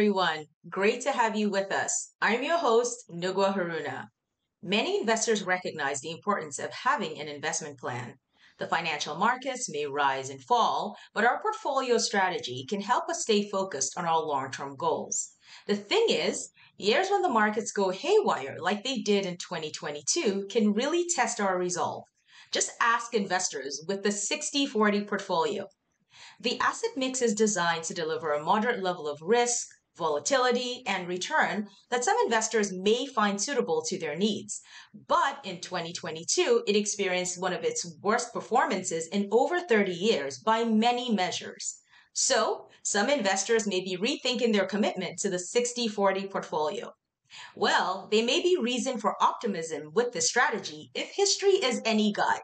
everyone. Great to have you with us. I'm your host, Nugwa Haruna. Many investors recognize the importance of having an investment plan. The financial markets may rise and fall, but our portfolio strategy can help us stay focused on our long term goals. The thing is, years when the markets go haywire, like they did in 2022, can really test our resolve. Just ask investors with the 60 40 portfolio. The asset mix is designed to deliver a moderate level of risk, volatility, and return that some investors may find suitable to their needs. But in 2022, it experienced one of its worst performances in over 30 years by many measures. So, some investors may be rethinking their commitment to the 60 40 portfolio. Well, there may be reason for optimism with this strategy if history is any guide.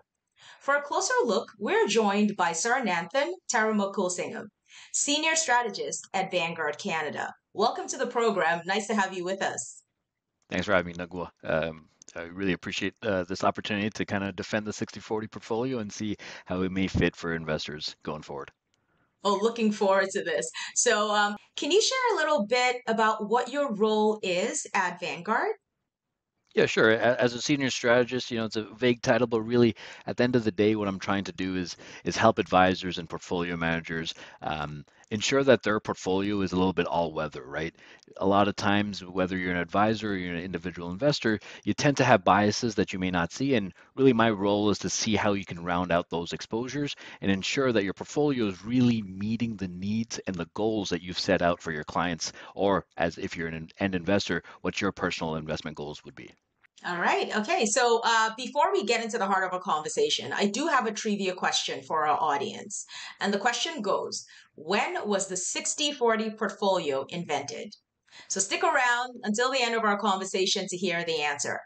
For a closer look, we're joined by Sir Nanthan Taramokulsingham, Senior Strategist at Vanguard Canada. Welcome to the program. Nice to have you with us. Thanks for having me, Nugwa. Um, I really appreciate uh, this opportunity to kind of defend the 60-40 portfolio and see how it may fit for investors going forward. Oh, looking forward to this. So, um, can you share a little bit about what your role is at Vanguard? Yeah, sure. As a senior strategist, you know, it's a vague title, but really, at the end of the day, what I'm trying to do is is help advisors and portfolio managers um, ensure that their portfolio is a little bit all weather, right? A lot of times, whether you're an advisor or you're an individual investor, you tend to have biases that you may not see. And really, my role is to see how you can round out those exposures and ensure that your portfolio is really meeting the needs and the goals that you've set out for your clients, or as if you're an end investor, what your personal investment goals would be. All right. Okay. So uh, before we get into the heart of our conversation, I do have a trivia question for our audience. And the question goes When was the 60 40 portfolio invented? So stick around until the end of our conversation to hear the answer.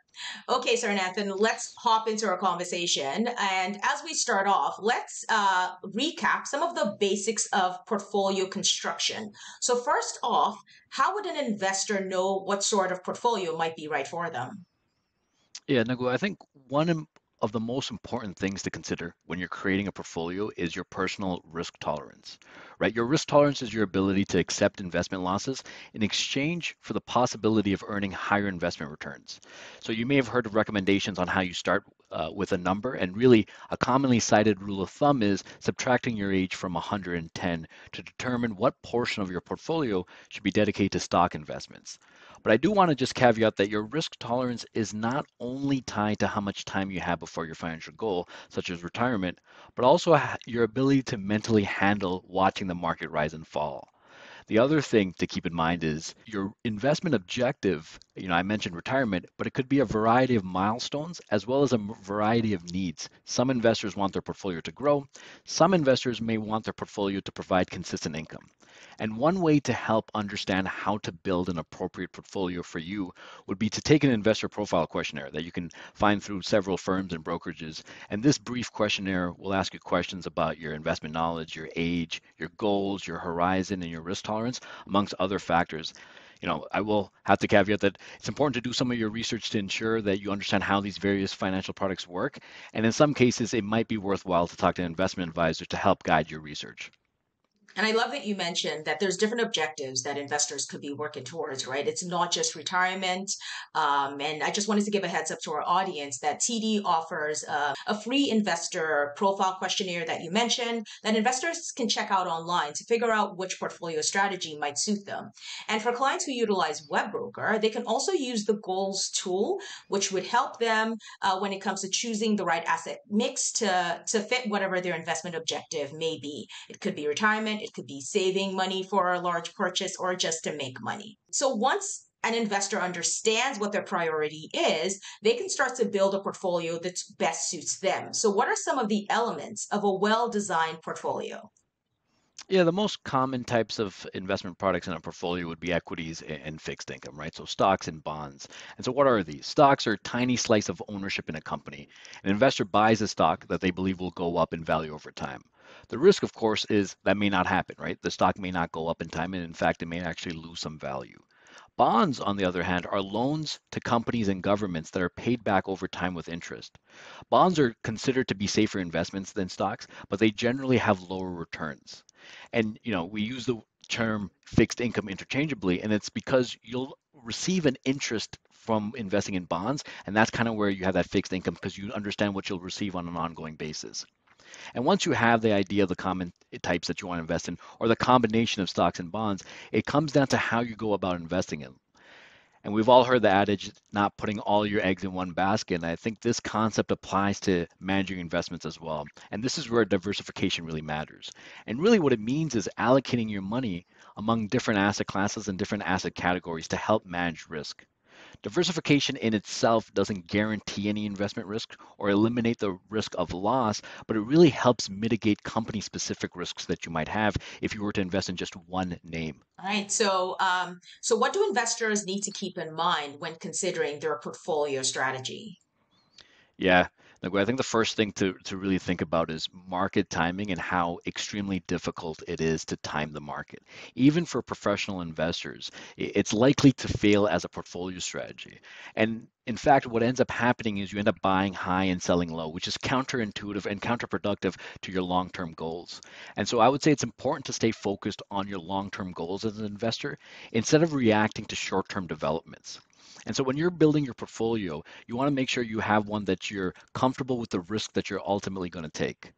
Okay, Surenanthan, let's hop into our conversation. And as we start off, let's uh, recap some of the basics of portfolio construction. So, first off, how would an investor know what sort of portfolio might be right for them? Yeah, Nugwa, I think one of the most important things to consider when you're creating a portfolio is your personal risk tolerance, right? Your risk tolerance is your ability to accept investment losses in exchange for the possibility of earning higher investment returns. So you may have heard of recommendations on how you start uh, with a number, and really a commonly cited rule of thumb is subtracting your age from 110 to determine what portion of your portfolio should be dedicated to stock investments. But I do want to just caveat that your risk tolerance is not only tied to how much time you have before your financial goal, such as retirement, but also your ability to mentally handle watching the market rise and fall. The other thing to keep in mind is your investment objective. You know, I mentioned retirement, but it could be a variety of milestones as well as a variety of needs. Some investors want their portfolio to grow. Some investors may want their portfolio to provide consistent income. And one way to help understand how to build an appropriate portfolio for you would be to take an investor profile questionnaire that you can find through several firms and brokerages. And this brief questionnaire will ask you questions about your investment knowledge, your age, your goals, your horizon, and your risk tolerance, amongst other factors you know, I will have to caveat that it's important to do some of your research to ensure that you understand how these various financial products work. And in some cases, it might be worthwhile to talk to an investment advisor to help guide your research. And I love that you mentioned that there's different objectives that investors could be working towards, right? It's not just retirement. Um, and I just wanted to give a heads up to our audience that TD offers uh, a free investor profile questionnaire that you mentioned that investors can check out online to figure out which portfolio strategy might suit them. And for clients who utilize WebBroker, they can also use the goals tool, which would help them uh, when it comes to choosing the right asset mix to, to fit whatever their investment objective may be. It could be retirement it could be saving money for a large purchase or just to make money. So once an investor understands what their priority is, they can start to build a portfolio that best suits them. So, what are some of the elements of a well designed portfolio? Yeah, the most common types of investment products in a portfolio would be equities and fixed income, right? So stocks and bonds. And so what are these? Stocks are a tiny slice of ownership in a company. An investor buys a stock that they believe will go up in value over time. The risk, of course, is that may not happen, right? The stock may not go up in time, and in fact, it may actually lose some value. Bonds, on the other hand, are loans to companies and governments that are paid back over time with interest. Bonds are considered to be safer investments than stocks, but they generally have lower returns. And you know, we use the term fixed income interchangeably, and it's because you'll receive an interest from investing in bonds, and that's kind of where you have that fixed income because you understand what you'll receive on an ongoing basis. And once you have the idea of the common types that you want to invest in or the combination of stocks and bonds, it comes down to how you go about investing in. And we've all heard the adage, not putting all your eggs in one basket. And I think this concept applies to managing investments as well. And this is where diversification really matters. And really, what it means is allocating your money among different asset classes and different asset categories to help manage risk. Diversification in itself doesn't guarantee any investment risk or eliminate the risk of loss, but it really helps mitigate company specific risks that you might have if you were to invest in just one name. All right. So, um, so what do investors need to keep in mind when considering their portfolio strategy? Yeah, like I think the first thing to, to really think about is market timing and how extremely difficult it is to time the market. Even for professional investors, it's likely to fail as a portfolio strategy. And in fact, what ends up happening is you end up buying high and selling low, which is counterintuitive and counterproductive to your long term goals. And so I would say it's important to stay focused on your long term goals as an investor instead of reacting to short term developments. And so when you're building your portfolio, you want to make sure you have one that you're comfortable with the risk that you're ultimately going to take.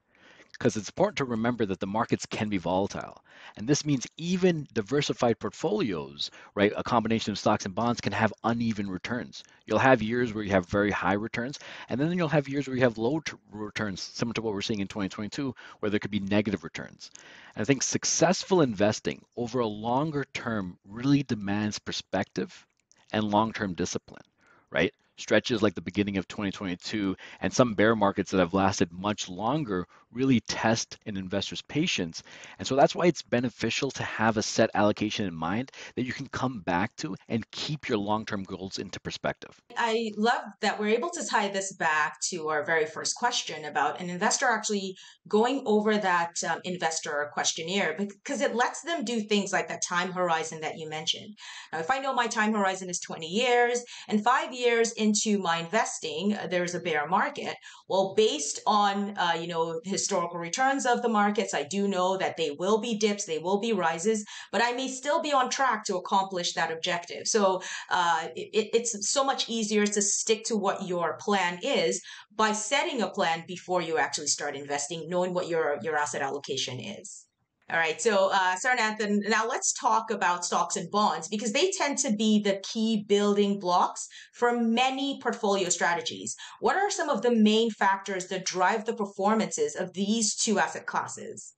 Because it's important to remember that the markets can be volatile. And this means even diversified portfolios, right, a combination of stocks and bonds can have uneven returns. You'll have years where you have very high returns, and then you'll have years where you have low t- returns, similar to what we're seeing in 2022, where there could be negative returns. And I think successful investing over a longer term really demands perspective and long-term discipline, right? Stretches like the beginning of 2022 and some bear markets that have lasted much longer really test an investor's patience. And so that's why it's beneficial to have a set allocation in mind that you can come back to and keep your long term goals into perspective. I love that we're able to tie this back to our very first question about an investor actually going over that um, investor questionnaire because it lets them do things like that time horizon that you mentioned. Now, if I know my time horizon is 20 years and five years into my investing, uh, there's a bear market. Well, based on, uh, you know, his historical returns of the markets. I do know that they will be dips, they will be rises, but I may still be on track to accomplish that objective. So uh, it, it's so much easier to stick to what your plan is by setting a plan before you actually start investing, knowing what your, your asset allocation is. All right, so uh, Surenanthan, now let's talk about stocks and bonds because they tend to be the key building blocks for many portfolio strategies. What are some of the main factors that drive the performances of these two asset classes?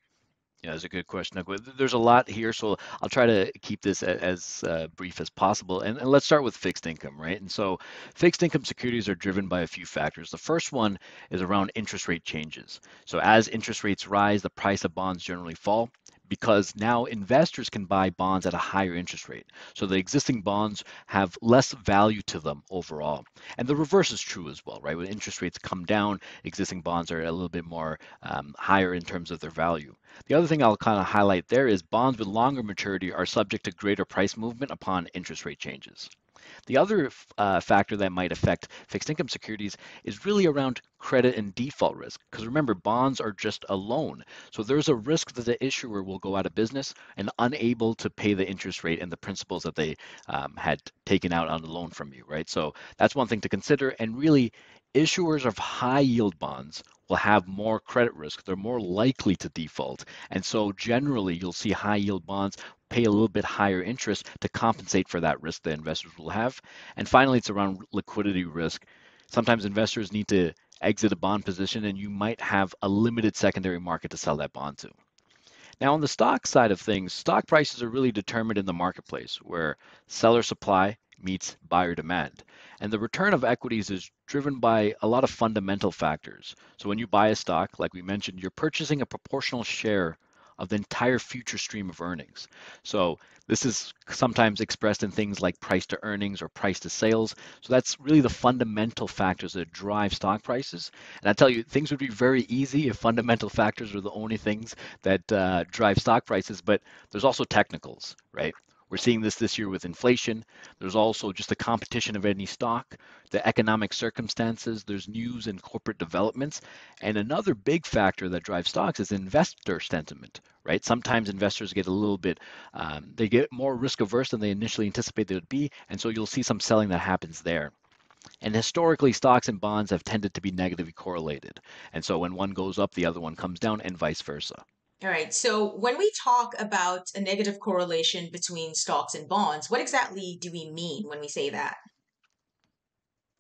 Yeah, that's a good question. There's a lot here, so I'll try to keep this as uh, brief as possible. And, and, let's start with fixed income, right? And so fixed income securities are driven by a few factors. The first one is around interest rate changes. So as interest rates rise, the price of bonds generally fall because now investors can buy bonds at a higher interest rate. So the existing bonds have less value to them overall. And the reverse is true as well, right? When interest rates come down, existing bonds are a little bit more um, higher in terms of their value. The other thing I'll kind of highlight there is bonds with longer maturity are subject to greater price movement upon interest rate changes. The other uh, factor that might affect fixed income securities is really around credit and default risk. Because remember, bonds are just a loan. So there's a risk that the issuer will go out of business and unable to pay the interest rate and the principals that they um, had taken out on the loan from you, right? So that's one thing to consider. And really, issuers of high yield bonds will have more credit risk. They're more likely to default. And so generally, you'll see high yield bonds pay a little bit higher interest to compensate for that risk that investors will have. And finally, it's around liquidity risk. Sometimes investors need to exit a bond position and you might have a limited secondary market to sell that bond to. Now, on the stock side of things, stock prices are really determined in the marketplace where seller supply meets buyer demand. And the return of equities is driven by a lot of fundamental factors. So when you buy a stock, like we mentioned, you're purchasing a proportional share of the entire future stream of earnings. So this is sometimes expressed in things like price to earnings or price to sales. So that's really the fundamental factors that drive stock prices. And I tell you, things would be very easy if fundamental factors were the only things that uh, drive stock prices, but there's also technicals, right? We're seeing this this year with inflation. There's also just the competition of any stock, the economic circumstances, there's news and corporate developments. And another big factor that drives stocks is investor sentiment, right? Sometimes investors get a little bit, um, they get more risk averse than they initially anticipated they would be. And so you'll see some selling that happens there. And historically, stocks and bonds have tended to be negatively correlated. And so when one goes up, the other one comes down, and vice versa. All right. So when we talk about a negative correlation between stocks and bonds, what exactly do we mean when we say that?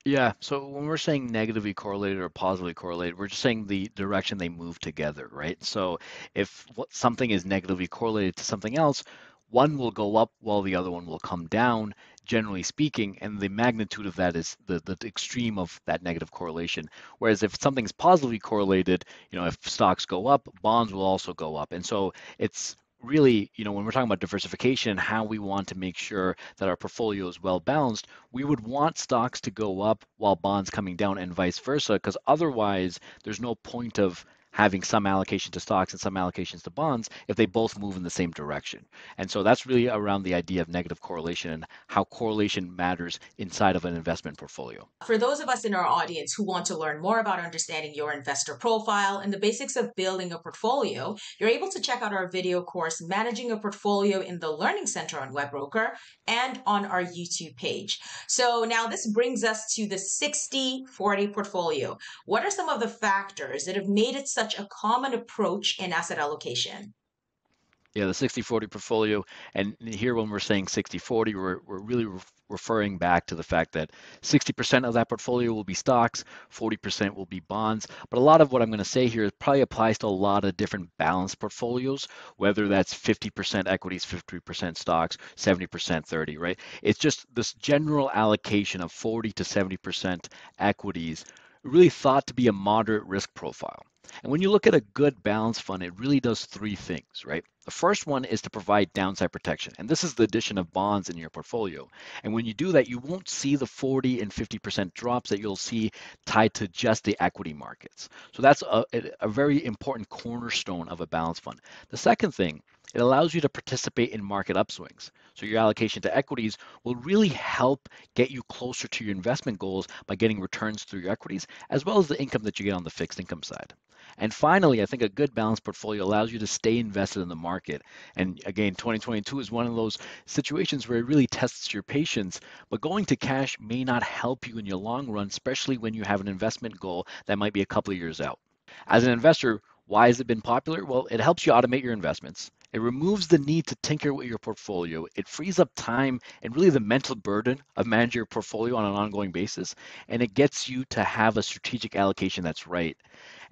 Yeah, so when we're saying negatively correlated or positively correlated, we're just saying the direction they move together, right? So if something is negatively correlated to something else, one will go up while the other one will come down generally speaking, and the magnitude of that is the, the extreme of that negative correlation. Whereas if something's positively correlated, you know, if stocks go up, bonds will also go up. And so it's really, you know, when we're talking about diversification and how we want to make sure that our portfolio is well balanced, we would want stocks to go up while bonds coming down and vice versa, because otherwise there's no point of having some allocation to stocks and some allocations to bonds if they both move in the same direction. And so that's really around the idea of negative correlation and how correlation matters inside of an investment portfolio. For those of us in our audience who want to learn more about understanding your investor profile and the basics of building a portfolio, you're able to check out our video course, Managing a Portfolio in the Learning Center on WebBroker and on our YouTube page. So now this brings us to the 60 40 portfolio. What are some of the factors that have made it such such a common approach in asset allocation? Yeah, the 60-40 portfolio. And here when we're saying 60-40, we're, we're really re- referring back to the fact that 60% of that portfolio will be stocks, 40% will be bonds. But a lot of what I'm going to say here probably applies to a lot of different balanced portfolios, whether that's 50% equities, 50% stocks, 70% 30, right? It's just this general allocation of 40 to 70% equities really thought to be a moderate risk profile. And when you look at a good balance fund, it really does three things, right? The first one is to provide downside protection. And this is the addition of bonds in your portfolio. And when you do that, you won't see the 40 and 50% drops that you'll see tied to just the equity markets. So that's a, a very important cornerstone of a balanced fund. The second thing it allows you to participate in market upswings. So your allocation to equities will really help get you closer to your investment goals by getting returns through your equities, as well as the income that you get on the fixed income side. And finally, I think a good balanced portfolio allows you to stay invested in the market. And again, 2022 is one of those situations where it really tests your patience, but going to cash may not help you in your long run, especially when you have an investment goal that might be a couple of years out. As an investor, why has it been popular? Well, it helps you automate your investments. It removes the need to tinker with your portfolio. It frees up time and really the mental burden of managing your portfolio on an ongoing basis. And it gets you to have a strategic allocation that's right.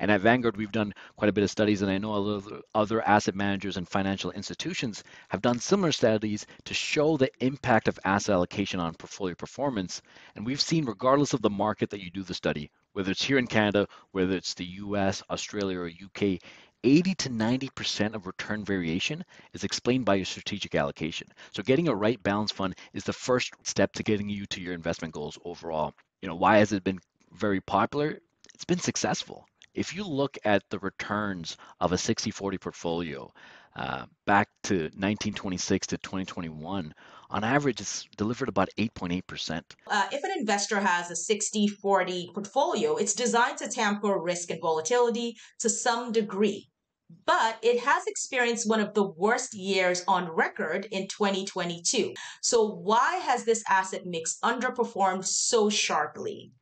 And at Vanguard, we've done quite a bit of studies, and I know other asset managers and financial institutions have done similar studies to show the impact of asset allocation on portfolio performance. And we've seen, regardless of the market that you do the study, whether it's here in Canada, whether it's the US, Australia, or UK, 80 to 90% of return variation is explained by your strategic allocation. So getting a right balance fund is the first step to getting you to your investment goals overall. You know, why has it been very popular? It's been successful. If you look at the returns of a 60-40 portfolio uh, back to 1926 to 2021, on average, it's delivered about 8.8%. Uh, if an investor has a 60 40 portfolio, it's designed to tamper risk and volatility to some degree but it has experienced one of the worst years on record in 2022. So, why has this asset mix underperformed so sharply?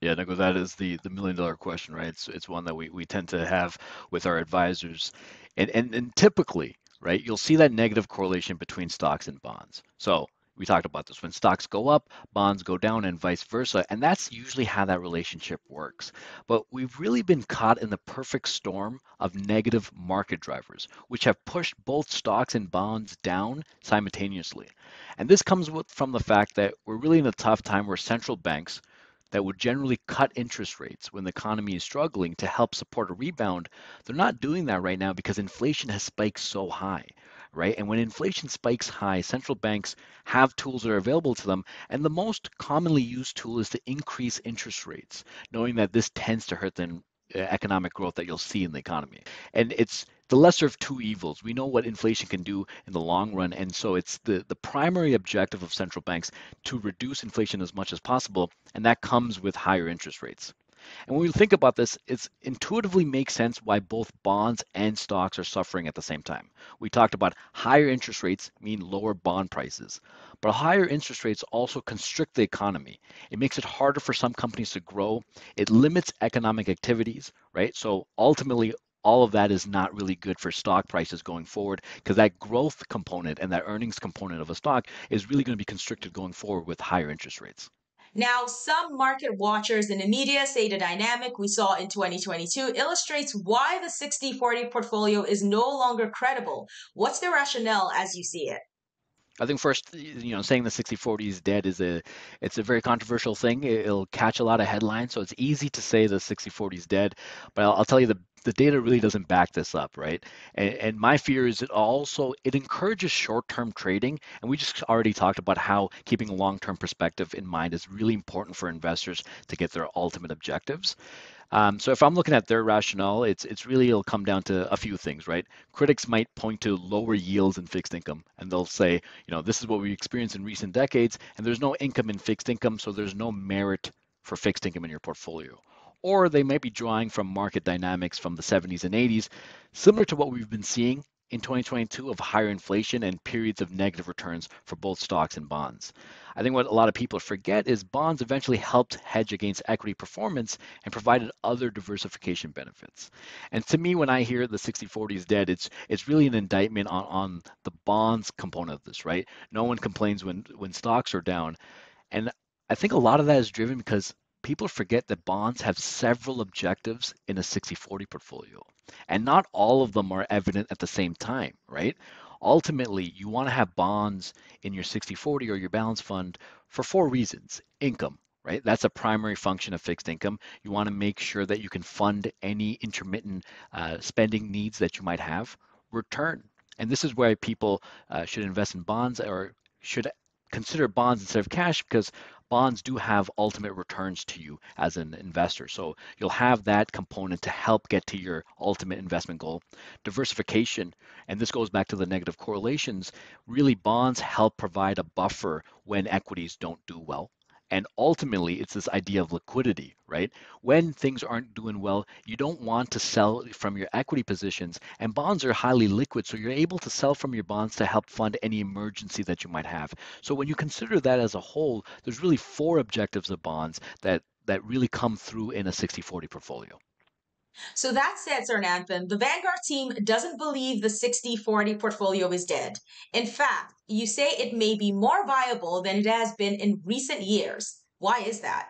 Yeah, Nico, that is the the million dollar question, right? It's it's one that we, we tend to have with our advisors. And, and and typically, right, you'll see that negative correlation between stocks and bonds. So we talked about this. When stocks go up bonds go down and vice versa and that's usually how that relationship works. But we've really been caught in the perfect storm of negative market drivers which have pushed both stocks and bonds down simultaneously. And this comes with, from the fact that we're really in a tough time where central banks that would generally cut interest rates when the economy is struggling to help support a rebound, they're not doing that right now because inflation has spiked so high right? And when inflation spikes high, central banks have tools that are available to them. And the most commonly used tool is to increase interest rates, knowing that this tends to hurt the uh, economic growth that you'll see in the economy. And it's the lesser of two evils. We know what inflation can do in the long run, and so it's the, the primary objective of central banks to reduce inflation as much as possible, and that comes with higher interest rates. And when we think about this, it intuitively makes sense why both bonds and stocks are suffering at the same time. We talked about higher interest rates mean lower bond prices, but higher interest rates also constrict the economy. It makes it harder for some companies to grow. It limits economic activities, right? So ultimately, all of that is not really good for stock prices going forward because that growth component and that earnings component of a stock is really going to be constricted going forward with higher interest rates. Now, some market watchers in the media say the dynamic we saw in 2022 illustrates why the 60 40 portfolio is no longer credible. What's the rationale as you see it? I think first, you know, saying the 60-40 is dead is a it's a very controversial thing. It'll catch a lot of headlines, so it's easy to say the 60-40 is dead. But I'll, I'll, tell you the the data really doesn't back this up, right? And, and my fear is it also it encourages short-term trading, and we just already talked about how keeping a long-term perspective in mind is really important for investors to get their ultimate objectives. Um, so if I'm looking at their rationale, it's it's really it'll come down to a few things, right? Critics might point to lower yields in fixed income, and they'll say, you know, this is what we experienced in recent decades, and there's no income in fixed income, so there's no merit for fixed income in your portfolio. Or they might be drawing from market dynamics from the 70s and 80s, similar to what we've been seeing in 2022 of higher inflation and periods of negative returns for both stocks and bonds. I think what a lot of people forget is bonds eventually helped hedge against equity performance and provided other diversification benefits. And to me, when I hear the 60-40 is dead, it's it's really an indictment on, on the bonds component of this, right? No one complains when when stocks are down. And I think a lot of that is driven because people forget that bonds have several objectives in a 60-40 portfolio. And not all of them are evident at the same time right? Ultimately you want to have bonds in your 60-40 or your balance fund for four reasons. Income right? That's a primary function of fixed income. You want to make sure that you can fund any intermittent uh, spending needs that you might have. Return and this is where people uh, should invest in bonds or should consider bonds instead of cash because bonds do have ultimate returns to you as an investor. So you'll have that component to help get to your ultimate investment goal. Diversification, and this goes back to the negative correlations, really bonds help provide a buffer when equities don't do well. And ultimately, it's this idea of liquidity, right? When things aren't doing well, you don't want to sell from your equity positions, and bonds are highly liquid, so you're able to sell from your bonds to help fund any emergency that you might have. So when you consider that as a whole, there's really four objectives of bonds that that really come through in a 60-40 portfolio. So that said, Surenanthan, the Vanguard team doesn't believe the 60 40 portfolio is dead. In fact, you say it may be more viable than it has been in recent years. Why is that?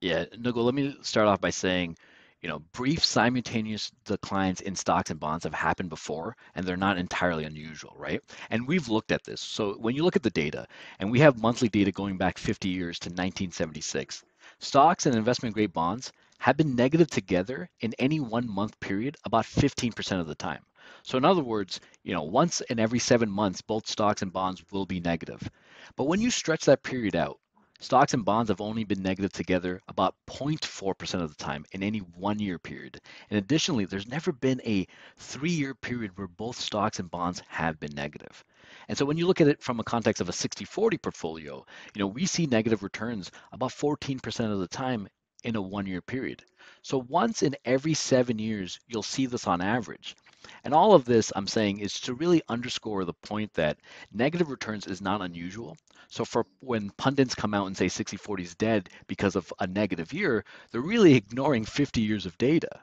Yeah, Nugwa, let me start off by saying, you know, brief simultaneous declines in stocks and bonds have happened before, and they're not entirely unusual, right? And we've looked at this. So when you look at the data, and we have monthly data going back 50 years to 1976, stocks and investment grade bonds have been negative together in any one month period about 15% of the time. So in other words, you know, once in every seven months, both stocks and bonds will be negative. But when you stretch that period out, stocks and bonds have only been negative together about 0.4% of the time in any one year period. And additionally, there's never been a three year period where both stocks and bonds have been negative. And so when you look at it from a context of a 60-40 portfolio, you know, we see negative returns about 14% of the time in a one year period. So once in every seven years, you'll see this on average. And all of this I'm saying is to really underscore the point that negative returns is not unusual. So for when pundits come out and say 60-40 is dead because of a negative year, they're really ignoring 50 years of data.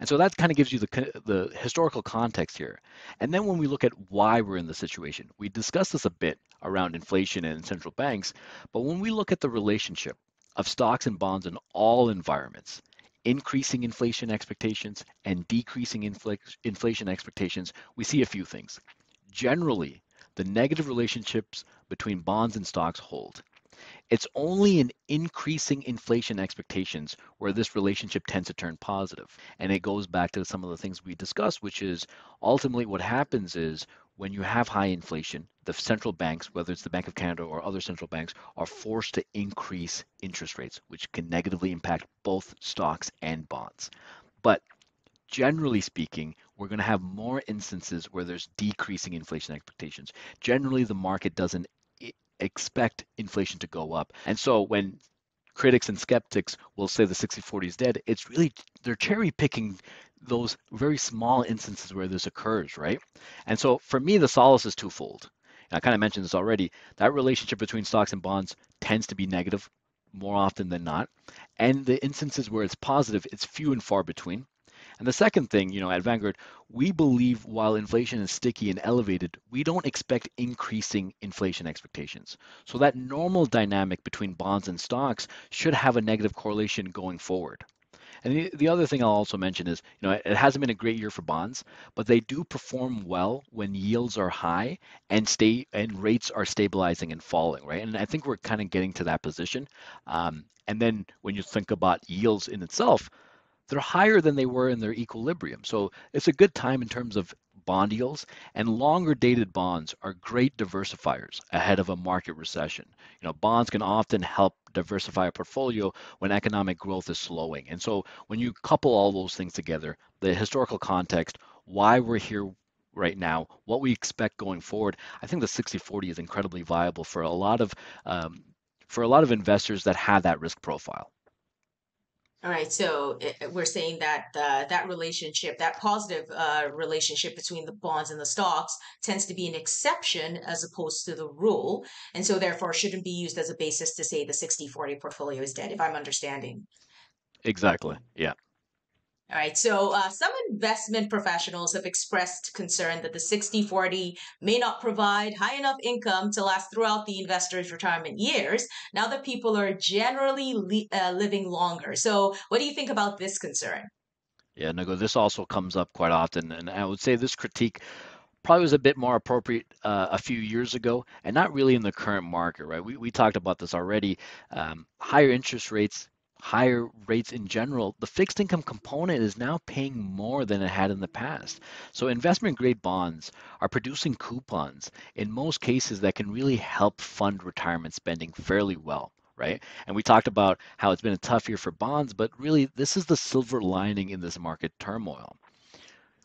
And so that kind of gives you the, the historical context here. And then when we look at why we're in the situation, we discussed this a bit around inflation and central banks, but when we look at the relationship of stocks and bonds in all environments, increasing inflation expectations and decreasing infl- inflation expectations, we see a few things. Generally, the negative relationships between bonds and stocks hold. It's only in increasing inflation expectations where this relationship tends to turn positive. And it goes back to some of the things we discussed, which is ultimately what happens is when you have high inflation, the central banks, whether it's the Bank of Canada or other central banks, are forced to increase interest rates, which can negatively impact both stocks and bonds. But generally speaking, we're going to have more instances where there's decreasing inflation expectations. Generally, the market doesn't expect inflation to go up. And so when critics and skeptics will say the 60-40 is dead, it's really they're cherry picking those very small instances where this occurs, right? And so for me, the solace is twofold. And I kind of mentioned this already. That relationship between stocks and bonds tends to be negative more often than not. And the instances where it's positive, it's few and far between. And the second thing, you know, at Vanguard, we believe while inflation is sticky and elevated, we don't expect increasing inflation expectations. So that normal dynamic between bonds and stocks should have a negative correlation going forward. And the, the other thing I'll also mention is, you know, it hasn't been a great year for bonds, but they do perform well when yields are high and stay and rates are stabilizing and falling, right? And I think we're kind of getting to that position. Um, and then when you think about yields in itself, they're higher than they were in their equilibrium. So it's a good time in terms of bond yields and longer dated bonds are great diversifiers ahead of a market recession. You know, bonds can often help diversify a portfolio when economic growth is slowing. And so when you couple all those things together, the historical context, why we're here right now, what we expect going forward, I think the 60-40 is incredibly viable for a lot of um, for a lot of investors that have that risk profile. All right, so we're saying that uh, that relationship, that positive uh, relationship between the bonds and the stocks, tends to be an exception as opposed to the rule, and so therefore shouldn't be used as a basis to say the 60-40 portfolio is dead. If I'm understanding. Exactly. Yeah. All right. So uh, some investment professionals have expressed concern that the 60 40 may not provide high enough income to last throughout the investor's retirement years now that people are generally uh, living longer. So, what do you think about this concern? Yeah, Nugwa, this also comes up quite often. And I would say this critique probably was a bit more appropriate uh, a few years ago and not really in the current market, right? We, we talked about this already. Um, higher interest rates higher rates in general, the fixed income component is now paying more than it had in the past. So investment grade bonds are producing coupons in most cases that can really help fund retirement spending fairly well. Right. And we talked about how it's been a tough year for bonds, but really, this is the silver lining in this market turmoil.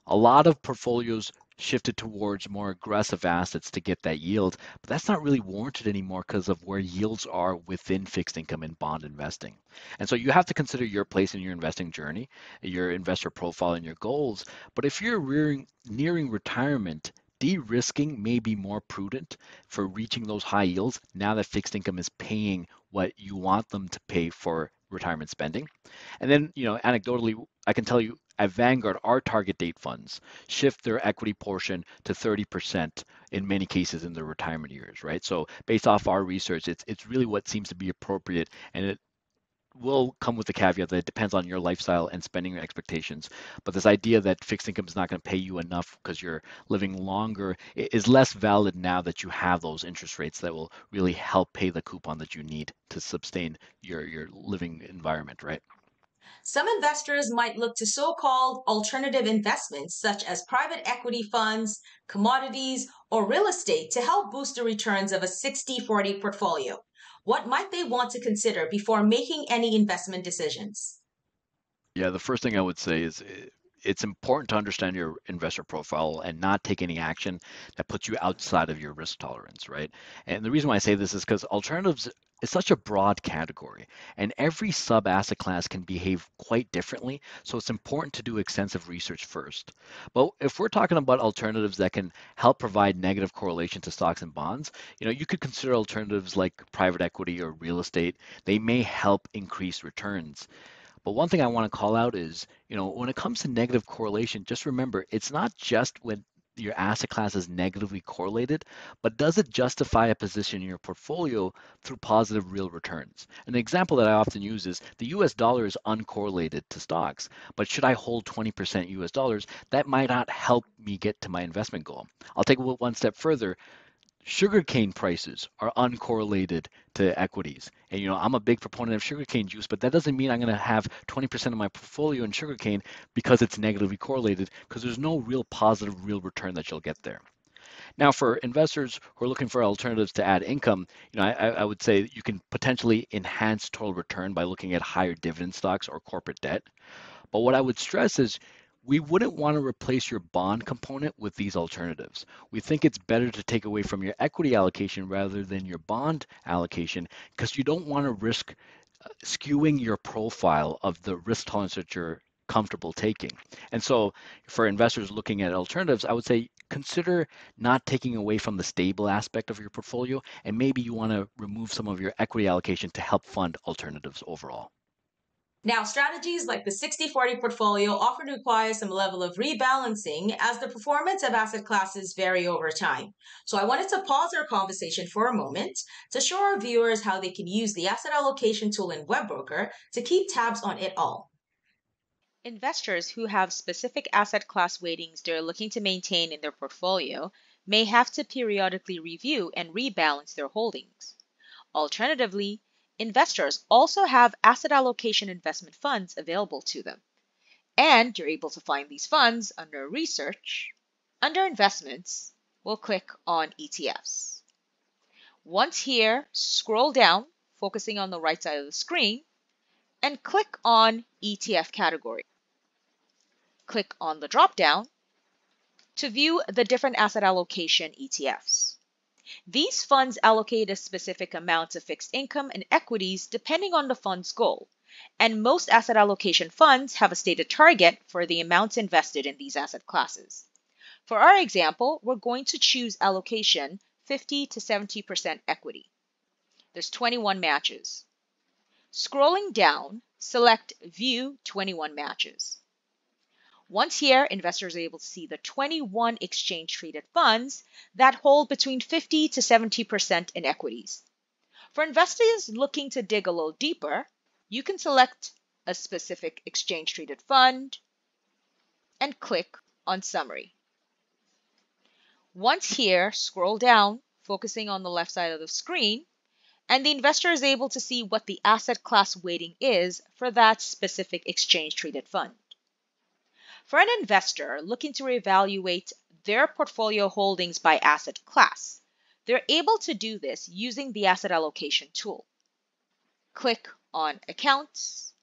A lot of portfolios shifted towards more aggressive assets to get that yield, but that's not really warranted anymore because of where yields are within fixed income and bond investing. And so you have to consider your place in your investing journey, your investor profile, and your goals. But if you're rearing, nearing retirement, de-risking may be more prudent for reaching those high yields now that fixed income is paying what you want them to pay for retirement spending. And then, you know, anecdotally, I can tell you at Vanguard, our target date funds shift their equity portion to 30% in many cases in their retirement years, right? So based off our research, it's it's really what seems to be appropriate, and it will come with the caveat that it depends on your lifestyle and spending expectations. But this idea that fixed income is not going to pay you enough because you're living longer is less valid now that you have those interest rates that will really help pay the coupon that you need to sustain your your living environment, right? Some investors might look to so called alternative investments, such as private equity funds, commodities, or real estate, to help boost the returns of a 60 40 portfolio. What might they want to consider before making any investment decisions? Yeah, the first thing I would say is eh, it's important to understand your investor profile and not take any action that puts you outside of your risk tolerance, right? And the reason why I say this is because alternatives is such a broad category, and every sub asset class can behave quite differently. So it's important to do extensive research first. But if we're talking about alternatives that can help provide negative correlation to stocks and bonds, you know, you could consider alternatives like private equity or real estate. They may help increase returns. But one thing I want to call out is, you know, when it comes to negative correlation, just remember it's not just when your asset class is negatively correlated, but does it justify a position in your portfolio through positive real returns? An example that I often use is the US dollar is uncorrelated to stocks, but should I hold 20% US dollars, that might not help me get to my investment goal. I'll take it one step further sugarcane prices are uncorrelated to equities. And you know, I'm a big proponent of sugarcane juice, but that doesn't mean I'm going to have 20% of my portfolio in sugarcane because it's negatively correlated because there's no real positive real return that you'll get there. Now, for investors who are looking for alternatives to add income, you know, I, I would say you can potentially enhance total return by looking at higher dividend stocks or corporate debt. But what I would stress is we wouldn't want to replace your bond component with these alternatives. We think it's better to take away from your equity allocation rather than your bond allocation because you don't want to risk uh, skewing your profile of the risk tolerance that you're comfortable taking. And so for investors looking at alternatives, I would say consider not taking away from the stable aspect of your portfolio and maybe you want to remove some of your equity allocation to help fund alternatives overall. Now, strategies like the 60 40 portfolio often require some level of rebalancing as the performance of asset classes vary over time. So, I wanted to pause our conversation for a moment to show our viewers how they can use the asset allocation tool in WebBroker to keep tabs on it all. Investors who have specific asset class weightings they're looking to maintain in their portfolio may have to periodically review and rebalance their holdings. Alternatively, investors also have asset allocation investment funds available to them. And you're able to find these funds under Research. Under Investments, we'll click on ETFs. Once here, scroll down, focusing on the right side of the screen, and click on ETF category. Click on the drop down to view the different asset allocation ETFs. These funds allocate a specific amount of fixed income and equities depending on the fund's goal, and most asset allocation funds have a stated target for the amounts invested in these asset classes. For our example, we're going to choose allocation 50 to 70% equity. There's 21 matches. Scrolling down, select View 21 Matches. Once here, investors are able to see the 21 exchange traded funds that hold between 50 to 70% in equities. For investors looking to dig a little deeper, you can select a specific exchange traded fund and click on Summary. Once here, scroll down, focusing on the left side of the screen, and the investor is able to see what the asset class weighting is for that specific exchange traded fund. For an investor looking to evaluate their portfolio holdings by asset class, they're able to do this using the asset allocation tool. Click on Accounts.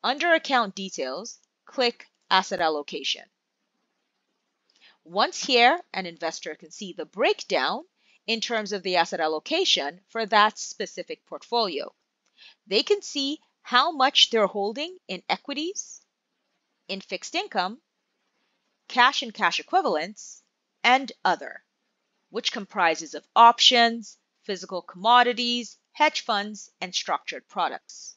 Under Account Details, click Asset Allocation. Once here, an investor can see the breakdown in terms of the asset allocation for that specific portfolio. They can see how much they're holding in equities, in fixed income, cash and cash equivalents, and other, which comprises of options, physical commodities, hedge funds, and structured products.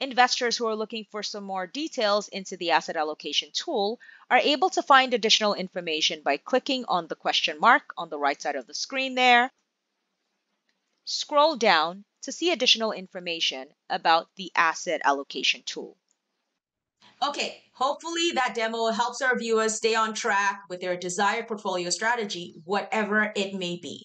Investors who are looking for some more details into the asset allocation tool are able to find additional information by clicking on the question mark on the right side of the screen there. Scroll down to see additional information about the asset allocation tool. Okay, hopefully that demo helps our viewers stay on track with their desired portfolio strategy, whatever it may be.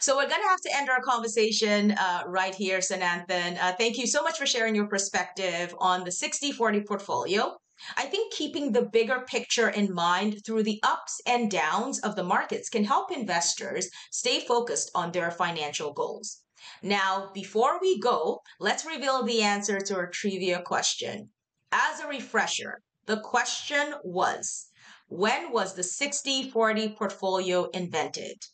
So we're going to have to end our conversation uh, right here, Surenanthan. Uh, thank you so much for sharing your perspective on the 60-40 portfolio. I think keeping the bigger picture in mind through the ups and downs of the markets can help investors stay focused on their financial goals. Now, before we go, let's reveal the answer to our trivia question. As a refresher, the question was when was the 60 40 portfolio invented?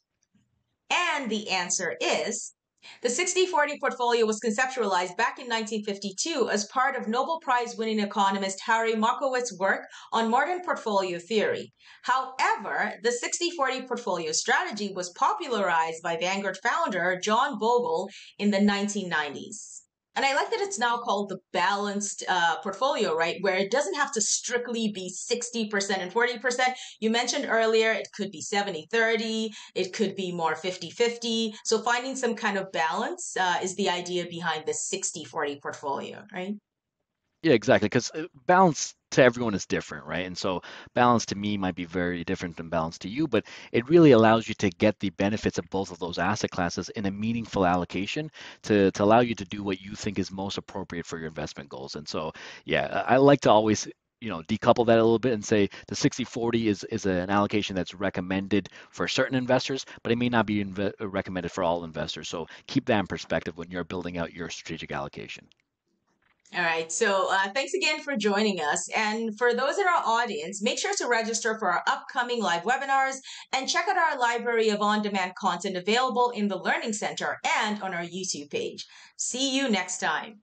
And the answer is the 60 40 portfolio was conceptualized back in 1952 as part of Nobel Prize winning economist Harry Markowitz's work on modern portfolio theory. However, the 60 40 portfolio strategy was popularized by Vanguard founder John Bogle in the 1990s. And I like that it's now called the balanced uh, portfolio, right? Where it doesn't have to strictly be 60% and 40%. You mentioned earlier it could be 70 30, it could be more 50 50. So finding some kind of balance uh, is the idea behind the 60 40 portfolio, right? Yeah, exactly. Because uh, balance to everyone is different, right? And so balance to me might be very different than balance to you, but it really allows you to get the benefits of both of those asset classes in a meaningful allocation to, to allow you to do what you think is most appropriate for your investment goals. And so, yeah, I like to always you know decouple that a little bit and say the 60 40 is is an allocation that's recommended for certain investors but it may not be recommended for all investors so keep that in perspective when you're building out your strategic allocation all right. So uh, thanks again for joining us. And for those in our audience, make sure to register for our upcoming live webinars and check out our library of on demand content available in the Learning Center and on our YouTube page. See you next time.